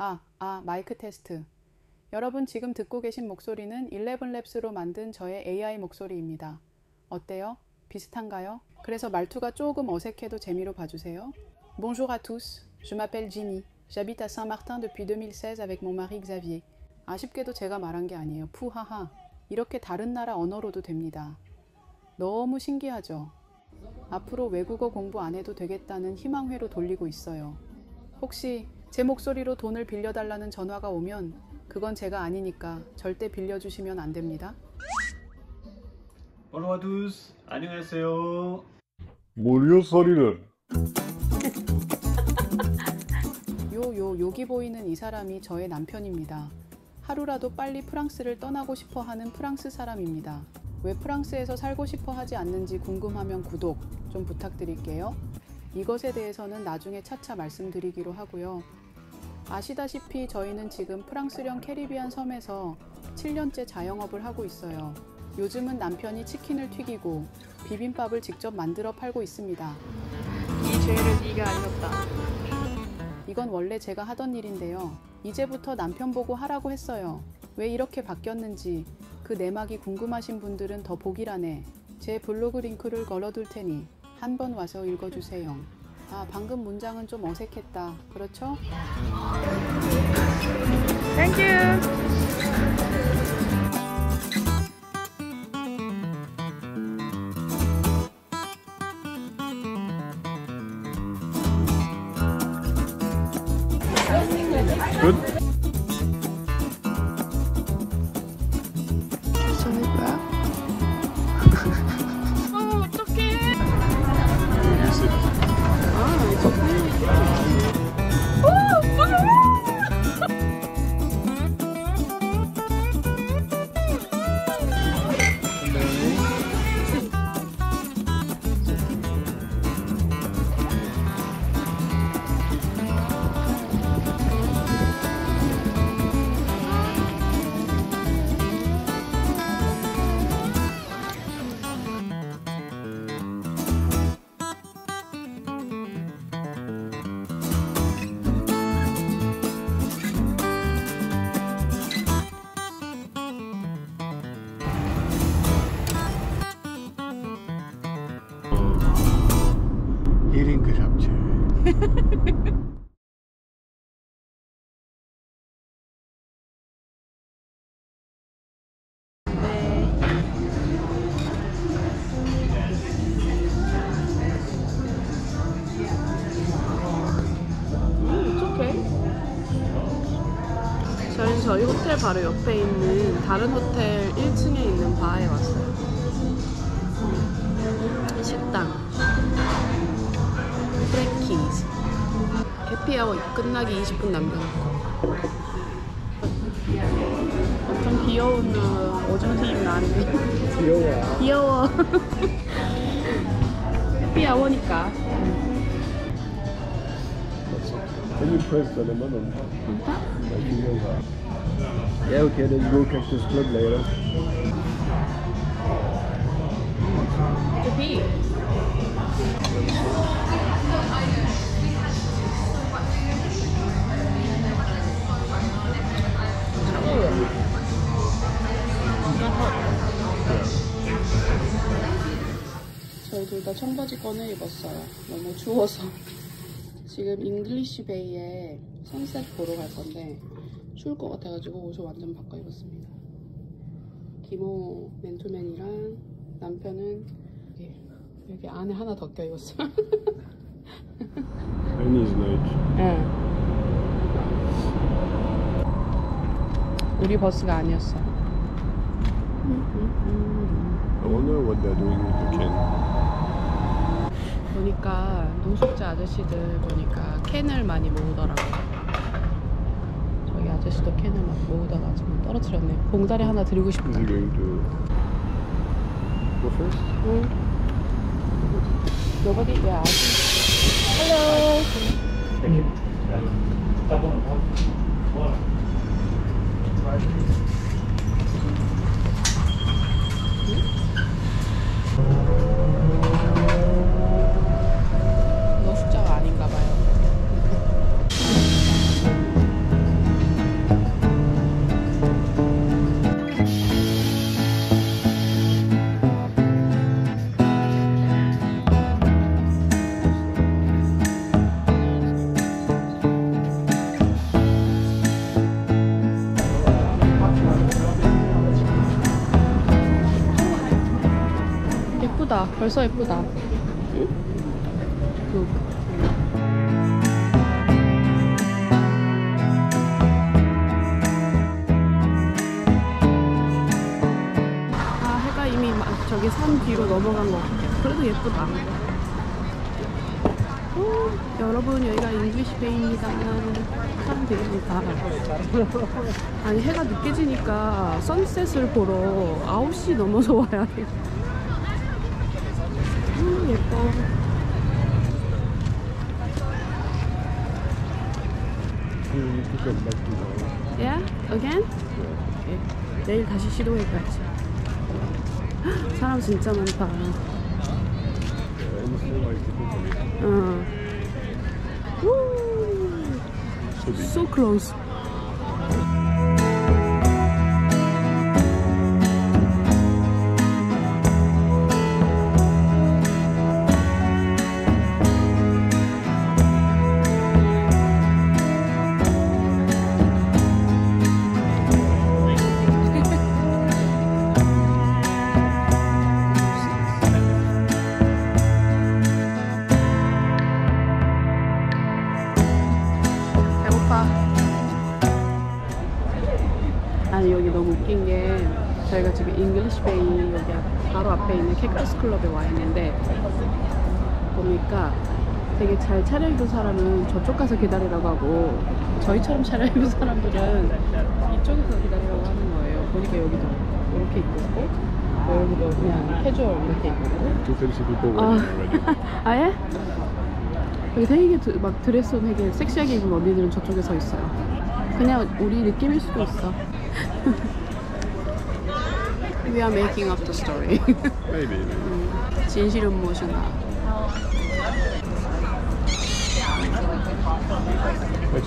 아, 아, 마이크 테스트. 여러분 지금 듣고 계신 목소리는 11랩스로 만든 저의 AI 목소리입니다. 어때요? 비슷한가요? 그래서 말투가 조금 어색해도 재미로 봐주세요. Bonjour à tous. Je m'appelle Ginny. J'habite à Saint-Martin depuis 2016 avec mon mari Xavier. 아쉽게도 제가 말한 게 아니에요. 푸하하. 이렇게 다른 나라 언어로도 됩니다. 너무 신기하죠? 앞으로 외국어 공부 안 해도 되겠다는 희망회로 돌리고 있어요. 혹시 제 목소리로 돈을 빌려달라는 전화가 오면 그건 제가 아니니까 절대 빌려주시면 안 됩니다. Tous, 안녕하세요. 뭐요 소리는? 요, 요, 여기 보이는 이 사람이 저의 남편입니다. 하루라도 빨리 프랑스를 떠나고 싶어 하는 프랑스 사람입니다. 왜 프랑스에서 살고 싶어 하지 않는지 궁금하면 구독 좀 부탁드릴게요. 이것에 대해서는 나중에 차차 말씀드리기로 하고요. 아시다시피 저희는 지금 프랑스령 캐리비안 섬에서 7년째 자영업을 하고 있어요. 요즘은 남편이 치킨을 튀기고 비빔밥을 직접 만들어 팔고 있습니다. 이 죄를 네가 알렸다. 이건 원래 제가 하던 일인데요. 이제부터 남편 보고 하라고 했어요. 왜 이렇게 바뀌었는지 그 내막이 궁금하신 분들은 더 보기란에 제 블로그 링크를 걸어둘 테니 한번 와서 읽어주세요. 아, 방금 문장은 좀 어색했다. 그렇죠? 저희는 저희 호텔 바로 옆에 있는 다른 호텔 1층에 있는 바에 왔어요. 식당. 프랭키즈. 해피아워 끝나기 20분 남겨놓고. 엄청 귀여운 그 오줌팀 나는데. 귀여워. 귀여워. 해피아워니까. Can you press the lemon on top? 괜찮 Yeah, okay, you go Cactus Club later. 비. 저희 둘 다 청바지 꺼내 입었어요. 너무 추워서. 지금 잉글리시 베이에 sunset 보러 갈 건데 추울 것 같아가지고 옷을 완전 바꿔 입었습니다. 기모 맨투맨이랑 남편은 여기, 여기 안에 하나 더 껴 입었어요. Chinese night. 응. 우리 버스가 아니었어. I wonder what they're doing with the can. 보니까 노숙자 아저씨들 보니까 캔을 많이 모으더라고. 저 기 아저씨도 캔을 막 모으다가 지금 떨어뜨렸네. 봉다리 하나 드리고 싶다. 응. Nobody? Yeah. Hello. 노숙 벌써 예쁘다. 응? 그 아, 해가 이미 막 저기 산 뒤로 넘어간 것 같아요. 그래도 예쁘다. 오, 여러분, 여기가 잉글리시 베이입니다. 사람 되게 많다. 아니, 해가 늦게 지니까 sunset을 보러 9시 넘어서 와야 돼. Yeah? Again? 오케이. 내일 다시 시도해봐야지. 헉, 사람 진짜 많다. 어. so close. 캡터스 클럽에 와 있는데 보니까 되게 잘 차려입은 사람은 저쪽 가서 기다리라고 하고 저희처럼 차려입은 사람들은 이쪽에서 기다리라고 하는 거예요. 보니까 여기도 이렇게 입고 있고 여기도 그냥 캐주얼 이렇게 입고 있고 people 아, already. 아예? 여기 되게 드- 막 드레스 되게 섹시하게 입은 언니들은 저쪽에 서 있어요. 그냥 우리 느낌일 수도 있어. We are making up the story. Maybe, maybe. 진실은 무엇인가?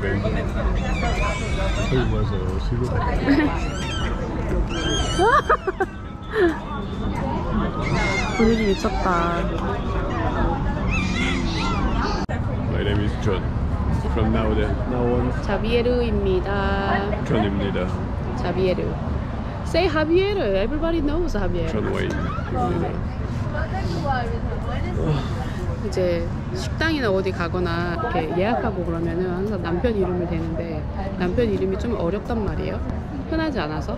Very It was a silver. 분위기 미쳤다. My name is John. From now then, now on, 자비에르입니다. John입니다. 자비에르. Say 하비에르. Everybody knows 하비에르. John Wayne입니다. 이제 식당이나 어디 가거나 이렇게 예약하고 그러면은 항상 남편 이름을 대는데 남편 이름이 좀 어렵단 말이에요. 흔하지 않아서.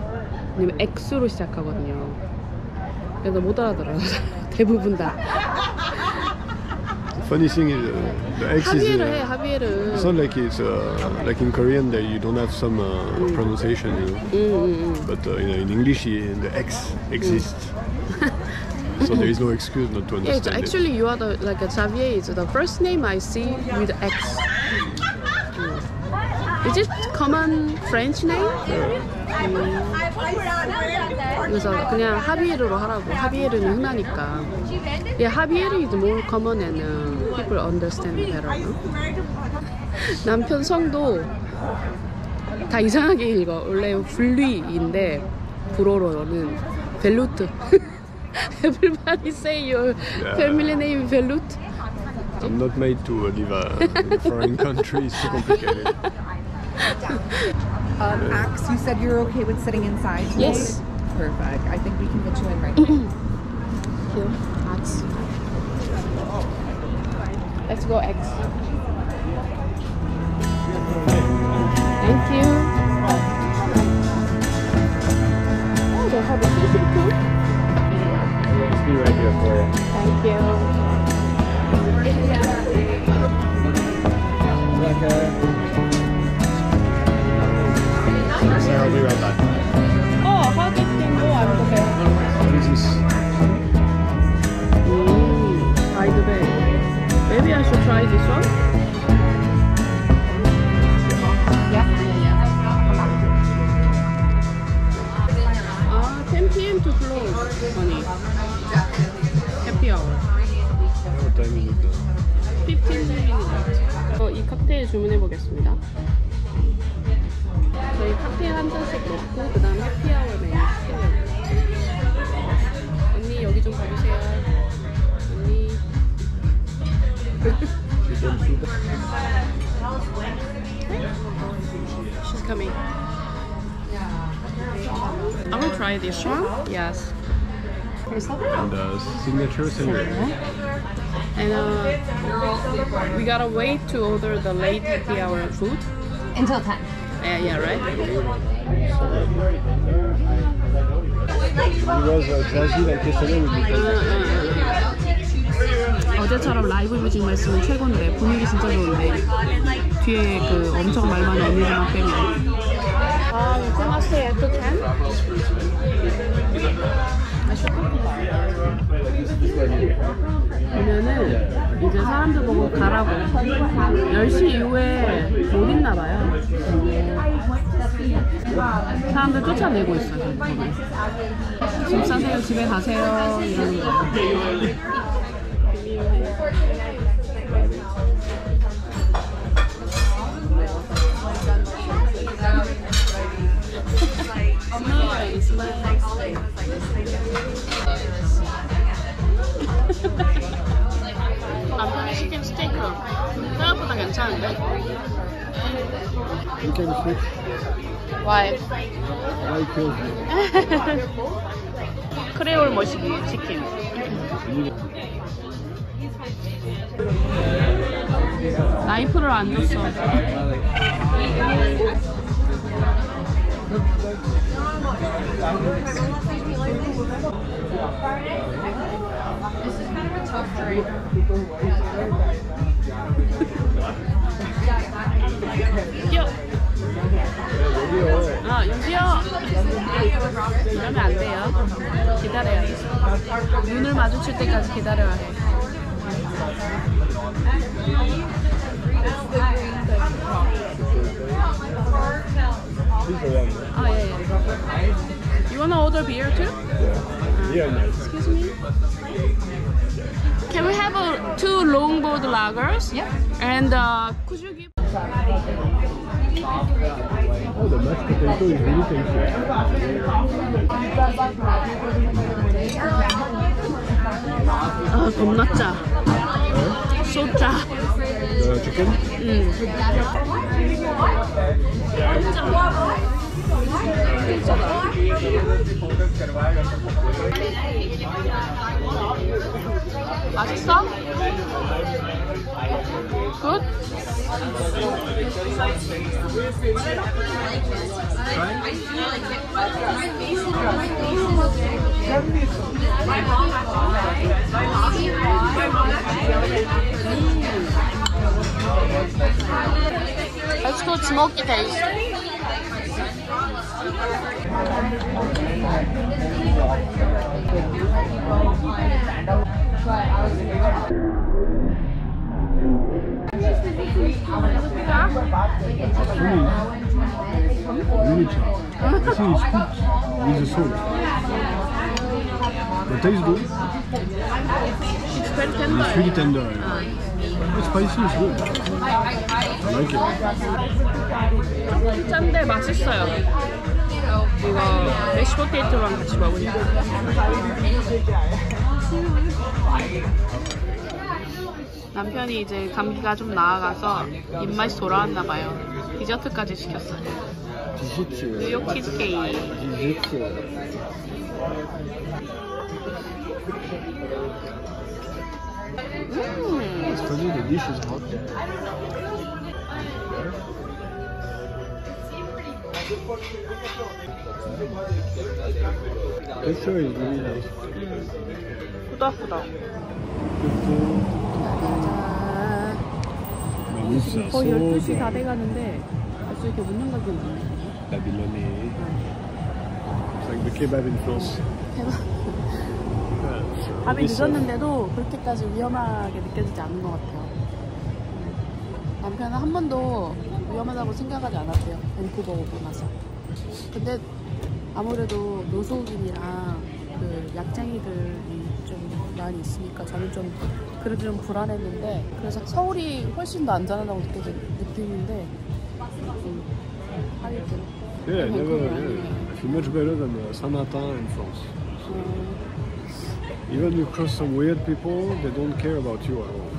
왜냐면 X로 시작하거든요. 그래서 못 알아들어요. 대부분 다. funny thing is uh, the X is uh, eh, it's not like it's uh, like in Korean that you don't have some mm. pronunciation you know? mm. mm, mm. but uh, you know uh, in English the X exists mm. so there is no excuse not to understand yeah, actually it. you are the like Xavier is the first name I see with X is it common French name yeah. 그래서 그냥 하비에르로 하라고. 하비에르는 흔하니까. Yeah, 하비에르 is more common and uh, people understand better. No? 남편 성도 다 이상하게 읽어. 원래 블리인데 불어로는 벨루트. Everybody say your family name 벨루트. I'm not made to uh, live uh, in a foreign country. It's too complicated. Um, Axe, you said you're okay with sitting inside today? Yes. Perfect. I think we can get you in right now. Here, X. Let's go X. Thank you. Oh, they have a sushi too. Just be right here for you. Thank you. I'll right back. Oh, how did they know I'm the best? This is Mm, by the way, maybe I should try this one. Ah, 10 p.m. to close, honey. Happy hour. what time is it? now? 15 minutes. 어, 이 칵테일 주문해 보겠습니다. 저희 칵테일 한 잔씩 넣고 그 다음 해피아워 메뉴 시켜요. 언니 여기 좀 봐주세요. 언니. She's coming. I will try this one. Yes. And uh, signature sangria. And uh, we gotta wait to order the late happy hour food. Until 10. Yeah, yeah, right. Uh. 어제처럼 라이브 뮤직만 있으면 최고인데 분위기 진짜 좋은데 뒤에 그 엄청 말 많은 언니들만 빼면 아또 10? 그러면은 이제 사람들 보고 가라고. 10시 이후에 못 있나 봐요. 사람들 쫓아내고 있어요 집 사세요 집에 가세요 이러는 거 남편이 시킨 스테이크 생각보다 괜찮은데? You can switch. Why? Killed you. 크레올 머시기 치킨 나이프를 안 줬어 이러면 안 돼요 기다려야 돼. 눈을 마주칠 때까지 기다려야 해 아, 예, 예. You wanna order beer too? Yeah, nice. Excuse me? Can we have uh, two longboard lagers? Yeah. And uh, could you give Oh, the mashed potato is really tasty. 아, 겁나 짜. 소 짜. The chicken? 응. 맛있어? 굿? Let's go smoky taste. Really chop. I think it's cooked with the salt. The taste good. It's very It's tender. Spicy is good. I like it. 짠데 맛있어요. 이거 메시 포테이토랑 같이 먹으니까. 남편이 이제 감기가 좀 나아가서 입맛이 돌아왔나 봐요. 디저트까지 시켰어요. 뉴욕 치즈케이크. 음, Study the dish is hot. Texture is really nice. Mousse, 거의 12시 다 돼가는데 벌써 이렇게 문 연가게 많네. Babylone. It's like the kebab in France. 밤이 늦었는데도 그렇게까지 위험하게 느껴지지 않는 것 같아요. 남편은 한 번도 위험하다고 생각하지 않았대요. 밴쿠버 오고 나서. 근데 아무래도 노숙인이랑 그 약쟁이들이 좀 많이 있으니까 저는 좀 그래도 좀 불안했는데 그래서 서울이 훨씬 더 안전하다고 음, 하여튼 Yeah, 밴쿠버 never. 아니에요. Yeah. I feel much better than Saint-Martin in France. 음, Even you cross some weird people, they don't care about you at all.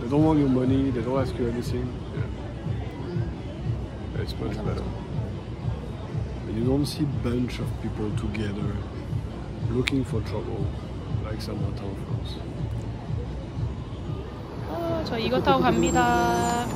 They don't want your money, they don't ask you anything. Yeah. It's much better. And you don't see bunch of people together. looking for trouble, like some hotel France. 아, 저 이거 타고 갑니다.